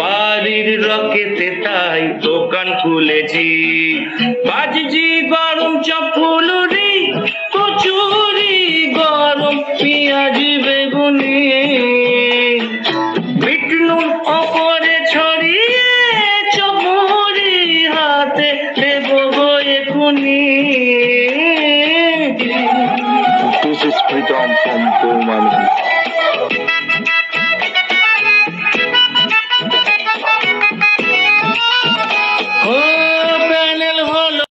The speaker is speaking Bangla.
বাড়ির রকেতে তাই দোকান খুলেছি। বাজজি গরম চপুলুরি কচুরি গরম পেঁয়াজি বেগুনি। হাতে freedom from Oh!